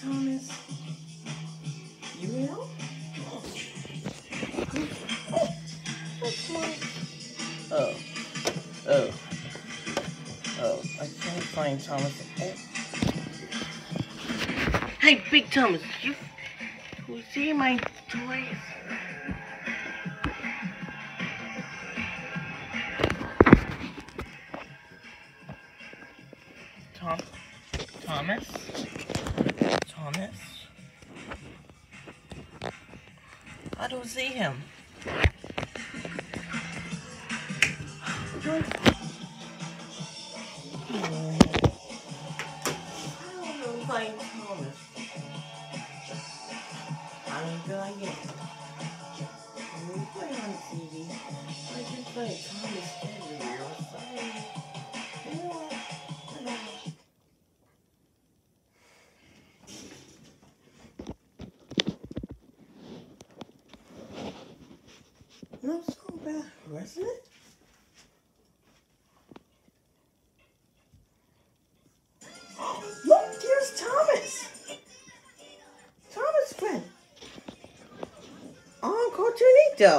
Thomas. You will? My... Oh. Oh. Oh, I can't find Thomas. Hey, Big Thomas, you... You see my toys? Tom... Thomas? Thomas? I don't see him. Mean, good idea. We play on TV. I can play Thomas everywhere. Sorry. You know what? I don't know. No, it's so bad, wasn't it? crypto